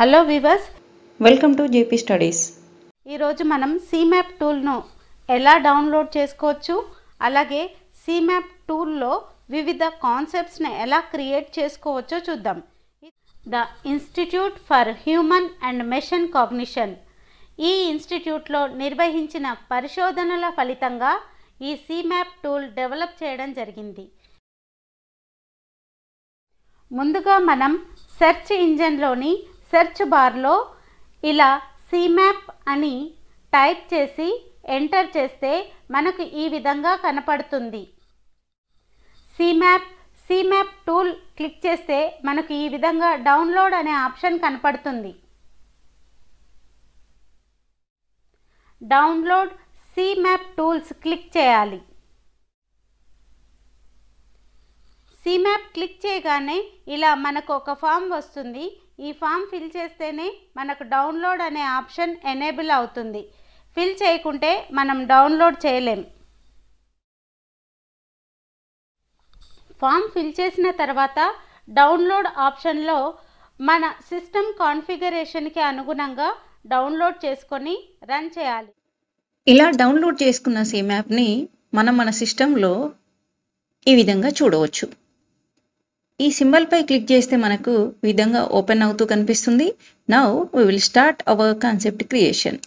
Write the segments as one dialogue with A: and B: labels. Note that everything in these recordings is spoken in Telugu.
A: Hello viewers
B: welcome to JP studies
A: ఈరోజు మనం సిమ్యాప్ టూల్ను ఎలా డౌన్లోడ్ చేసుకోవచ్చు అలాగే సిమ్యాప్ టూల్లో వివిధ కాన్సెప్ట్స్ని ఎలా క్రియేట్ చేసుకోవచ్చో చూద్దాం. The institute for human and machine cognition ఈ ఇన్స్టిట్యూట్లో నిర్వహించిన పరిశోధనల ఫలితంగా ఈ సిమ్యాప్ టూల్ డెవలప్ చేయడం జరిగింది. ముందుగా మనం సెర్చ్ ఇంజన్లోని సెర్చ్ బార్లో ఇలా సిమ్యాప్ అని టైప్ చేసి ఎంటర్ చేస్తే మనకు ఈ విధంగా కనపడుతుంది. సిమ్యాప్ సిమ్యాప్ టూల్ క్లిక్ చేస్తే మనకు ఈ విధంగా డౌన్లోడ్ అనే ఆప్షన్ కనపడుతుంది. డౌన్లోడ్ సిమ్యాప్ టూల్స్ క్లిక్ చేయాలి. సిమ్యాప్ క్లిక్ చేయగానే ఇలా మనకు ఒక ఫామ్ వస్తుంది. ఈ ఫామ్ ఫిల్ చేస్తేనే మనకు డౌన్లోడ్ అనే ఆప్షన్ ఎనేబుల్ అవుతుంది. ఫిల్ చేయకుంటే మనం డౌన్లోడ్ చేయలేం. ఫామ్ ఫిల్ చేసిన తర్వాత డౌన్లోడ్ ఆప్షన్లో మన సిస్టమ్ కాన్ఫిగరేషన్కి అనుగుణంగా డౌన్లోడ్ చేసుకొని రన్ చేయాలి.
B: ఇలా డౌన్లోడ్ చేసుకున్న సేమ్ యాప్ని మనం మన సిస్టంలో ఈ విధంగా చూడవచ్చు. ఈ సింబల్పై క్లిక్ చేస్తే మనకు ఈ విధంగా ఓపెన్ అవుతూ కనిపిస్తుంది. Now we will start our concept creation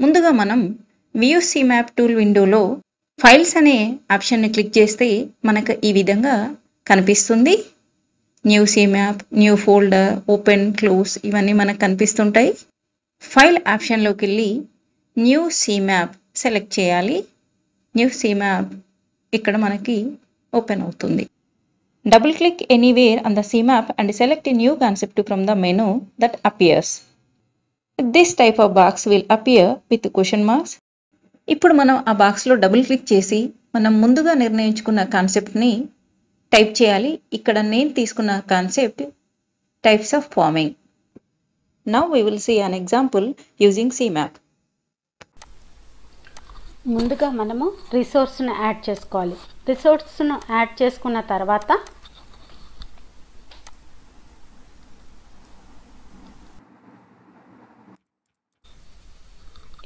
B: ముందుగా మనం వ్యూ సి మ్యాప్ టూల్ విండోలో ఫైల్స్ అనే ఆప్షన్ని క్లిక్ చేస్తే మనకు ఈ విధంగా కనిపిస్తుంది. New C map new folder open close ఇవన్నీ మనకు కనిపిస్తుంటాయి. ఫైల్ ఆప్షన్లోకి వెళ్ళి న్యూ సి మ్యాప్ సెలెక్ట్ చేయాలి. న్యూ సి మ్యాప్ ఇక్కడ మనకి ఓపెన్ అవుతుంది. Double click anywhere on the CMap map and select new concept from the menu that appears. This type of box will appear with question marks ఇప్పుడు మనం ఆ బాక్స్లో డబుల్ క్లిక్ చేసి మనం ముందుగా నిర్ణయించుకున్న కాన్సెప్ట్ని టైప్ చేయాలి. ఇక్కడ నేను తీసుకున్న concept types of farming now we will see an example using C map
A: ముందుగా మనము రిసోర్స్ను యాడ్ చేసుకోవాలి. రిసోర్స్ను యాడ్ చేసుకున్న తర్వాత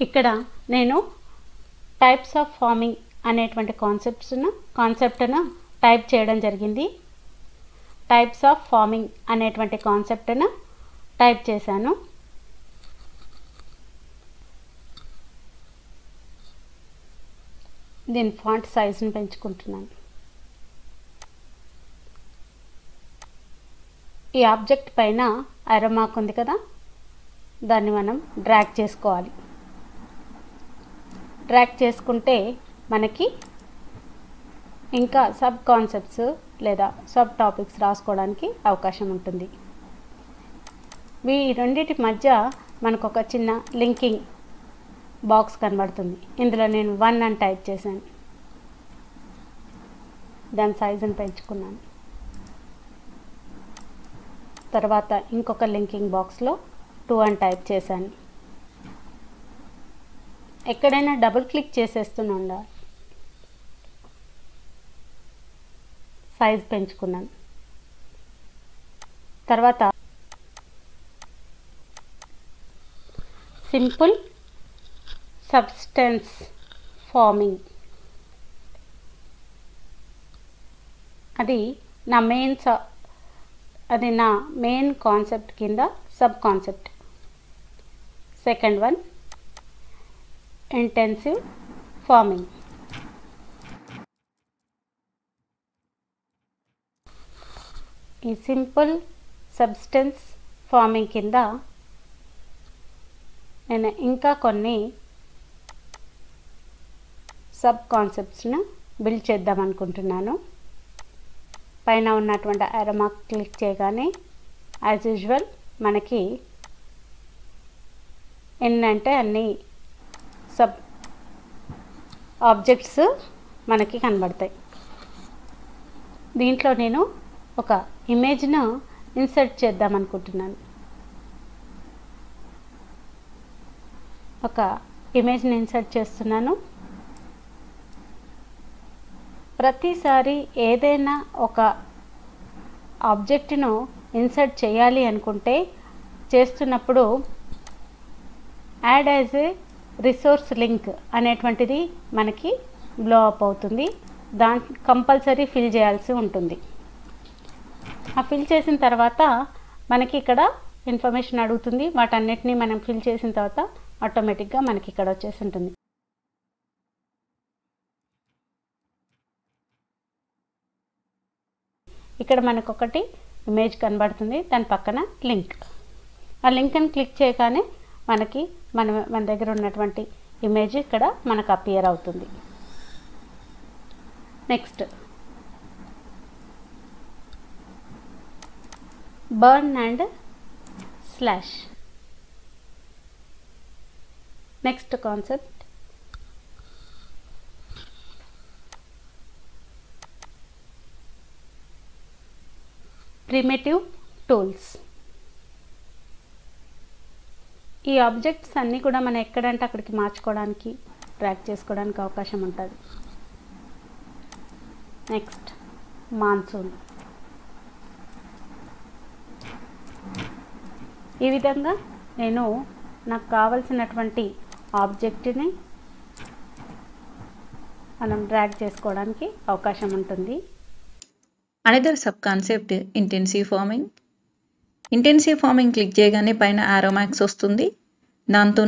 A: ఇక్కడ నేను టైప్స్ ఆఫ్ ఫార్మింగ్ అనేటువంటి కాన్సెప్ట్స్ను కాన్సెప్ట్ను టైప్ చేయడం జరిగింది. టైప్స్ ఆఫ్ ఫార్మింగ్ అనేటువంటి కాన్సెప్ట్ను టైప్ చేశాను. దీని ఫాంట్ సైజుని పెంచుకుంటున్నాను. ఈ ఆబ్జెక్ట్ పైన ఐరమాక్ ఉంది కదా? దాన్ని మనం డ్రాగ్ చేసుకోవాలి. డ్రాగ్ చేసుకుంటే మనకి ఇంకా సబ్ కాన్సెప్ట్స్ లేదా సబ్ టాపిక్స్ రాసుకోవడానికి అవకాశం ఉంటుంది. ఈ రెండింటి మధ్య మనకు ఒక చిన్న లింకింగ్ బాక్స్ కనబడుతుంది. ఇందులో నేను వన్ అని టైప్ చేశాను. దాని సైజుని పెంచుకున్నాను. తర్వాత ఇంకొక లింకింగ్ బాక్స్లో టూ అని టైప్ చేశాను. ఎక్కడైనా డబుల్ క్లిక్ చేసేస్తున్నా సైజ్ పెంచుకున్నాను. తర్వాత సింపుల్ సబ్స్టెన్స్ ఫార్మింగ్ అది నా మెయిన్ స అది నా మెయిన్ కాన్సెప్ట్ కింద sub concept second one intensive farming ఈ సింపుల్ సబ్స్టెన్స్ ఫార్మింగ్ కింద నేను ఇంకా కొన్ని సబ్ కాన్సెప్ట్స్ను బిల్డ్ చేద్దాం అనుకుంటున్నాను. పైన ఉన్నటువంటి అరమాక్ క్లిక్ చేయగానే యాజ్ యూజువల్ మనకి ఎన్నంటే అన్ని సబ్ ఆబ్జెక్ట్స్ మనకి కనబడతాయి. దీంట్లో నేను ఒక ఇమేజ్ను ఇన్సర్ట్ చేద్దాం అనుకుంటున్నాను. ఒక ఇమేజ్ని ఇన్సర్ట్ చేస్తున్నాను. ప్రతిసారి ఏదైనా ఒక ఆబ్జెక్ట్ను ఇన్సర్ట్ చేయాలి అనుకుంటే చేస్తున్నప్పుడు add as a resource link అనేటువంటిది మనకి బ్లో అప్ అవుతుంది. దాని కంపల్సరీ ఫిల్ చేయాల్సి ఉంటుంది. ఆ ఫిల్ చేసిన తర్వాత మనకి ఇక్కడ ఇన్ఫర్మేషన్ అడుగుతుంది. వాటన్నిటినీ మనం ఫిల్ చేసిన తర్వాత ఆటోమేటిక్గా మనకి ఇక్కడ వచ్చేసి ఉంటుంది. ఇక్కడ మనకు ఒకటి ఇమేజ్ కనబడుతుంది దాని పక్కన లింక్ ఆ లింక్ని క్లిక్ చేయగానే మనకి మన మన దగ్గర ఉన్నటువంటి ఇమేజ్ ఇక్కడ మనకు అపియర్ అవుతుంది. Next burn and slash next concept primitive tools ఈ ఆబ్జెక్ట్స్ అన్నీ కూడా మనం ఎక్కడంటే అక్కడికి మార్చుకోవడానికి ట్రాక్ చేసుకోవడానికి అవకాశం ఉంటుంది. నెక్స్ట్ మాన్సూన్ ఈ విధంగా నేను నాకు కావలసినటువంటి ఆబ్జెక్ట్ని మనం డ్రాగ్ చేసుకోవడానికి అవకాశం ఉంటుంది.
B: Another sub concept intensive farming intensive farming click చేయగానే పైన ఆరోమాక్స్ వస్తుంది. దాంతో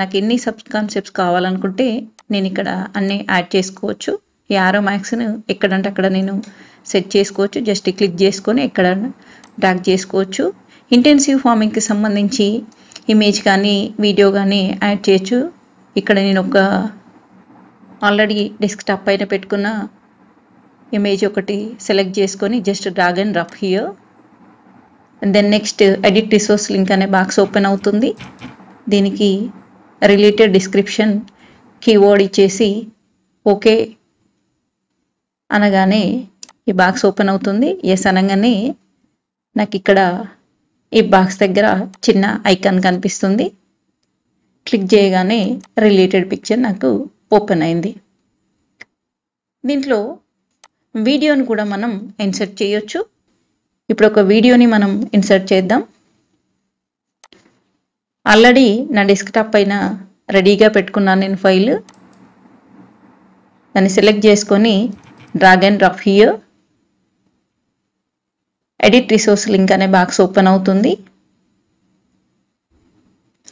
B: నాకు ఎన్ని సబ్ కాన్సెప్ట్స్ కావాలనుకుంటే నేను ఇక్కడ అన్నీ యాడ్ చేసుకోవచ్చు. ఈ ఆరోమాక్స్ను ఎక్కడంటే అక్కడ నేను సెట్ చేసుకోవచ్చు. జస్ట్ క్లిక్ చేసుకొని ఎక్కడ డ్రాగ్ చేసుకోవచ్చు. ఇంటెన్సివ్ ఫార్మింగ్కి సంబంధించి ఇమేజ్ కానీ వీడియో కానీ యాడ్ చేయొచ్చు. ఇక్కడ నేను ఒక ఆల్రెడీ డెస్క్టాప్ పైన పెట్టుకున్న ఇమేజ్ ఒకటి సెలెక్ట్ చేసుకొని just drag and drop here then next edit resource link అనే బాక్స్ ఓపెన్ అవుతుంది. దీనికి రిలేటెడ్ డిస్క్రిప్షన్ కీవర్డ్ ఇచ్చేసి ఓకే అనగానే ఈ బాక్స్ ఓపెన్ అవుతుంది. ఎస్ అనగానే నాకు ఇక్కడ ఈ బాక్స్ దగ్గర చిన్న ఐకాన్ కనిపిస్తుంది. క్లిక్ చేయగానే రిలేటెడ్ పిక్చర్ నాకు ఓపెన్ అయింది. దీంట్లో వీడియోని కూడా మనం ఇన్సర్ట్ చేయొచ్చు. ఇప్పుడు ఒక వీడియోని మనం ఇన్సర్ట్ చేద్దాం. ఆల్రెడీ నా డెస్క్టాప్ పైన రెడీగా పెట్టుకున్నాను నేను ఫైల్ దాన్ని సెలెక్ట్ చేసుకొని drag and drop here edit resource link అనే బాక్స్ ఓపెన్ అవుతుంది.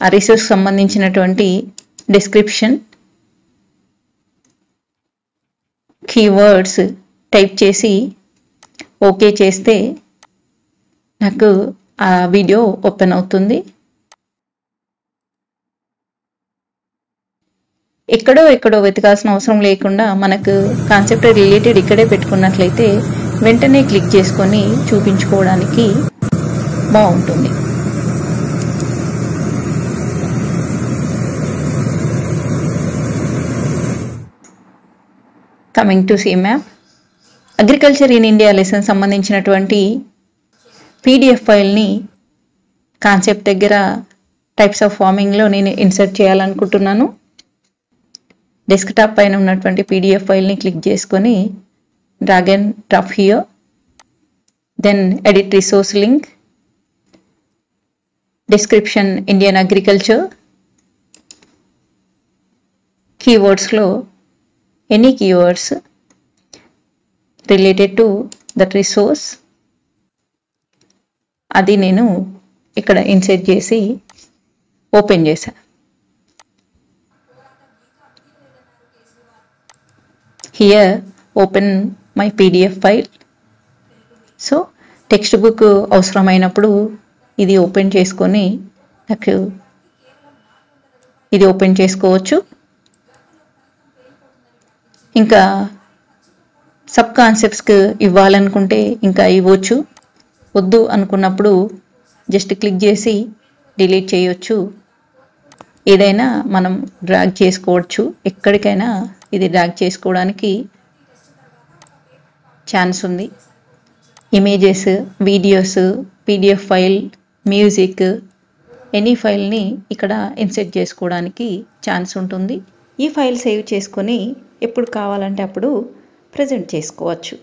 B: ఆ రిసోర్స్ సంబంధించినటువంటి డిస్క్రిప్షన్ కీవర్డ్స్ టైప్ చేసి ఓకే చేస్తే నాకు ఆ వీడియో ఓపెన్ అవుతుంది. ఎక్కడో ఎక్కడో వెతకాల్సిన అవసరం లేకుండా మనకు కాన్సెప్ట్ రిలేటెడ్ ఇక్కడే పెట్టుకున్నట్లయితే వెంటనే క్లిక్ చేసుకొని చూపించుకోవడానికి బాగుంటుంది. Coming to C map agriculture in India lesson సంబంధించినటువంటి పీడిఎఫ్ ఫైల్ని కాన్సెప్ట్ దగ్గర టైప్స్ ఆఫ్ ఫార్మింగ్లో నేను ఇన్సర్ట్ చేయాలనుకుంటున్నాను. డెస్క్టాప్ పైన ఉన్నటువంటి పీడిఎఫ్ ఫైల్ని క్లిక్ చేసుకొని drag and drop here then edit resource link description Indian agriculture కీవర్డ్స్లో any keywords related to that resource అది నేను ఇక్కడ ఇన్సెట్ చేసి ఓపెన్ చేశాను here open my PDF file so textbook అవసరమైనప్పుడు ఇది ఓపెన్ చేసుకొని నాకు ఇది ఓపెన్ చేసుకోవచ్చు. ఇంకా సబ్ కాన్సెప్ట్స్కి ఇవ్వాలనుకుంటే ఇంకా ఇవ్వచ్చు. వద్దు అనుకున్నప్పుడు జస్ట్ క్లిక్ చేసి డిలీట్ చేయొచ్చు. ఏదైనా మనం డ్రాగ్ చేసుకోవచ్చు. ఎక్కడికైనా ఇది డ్రాగ్ చేసుకోవడానికి ఛాన్స్ ఉంది. Images videos PDF file music any ఫైల్ని ఇక్కడ ఇన్సెట్ చేసుకోవడానికి ఛాన్స్ ఉంటుంది. ఈ ఫైల్ సేవ్ చేసుకొని ఎప్పుడు కావాలంటే అప్పుడు ప్రజెంట్ చేసుకోవచ్చు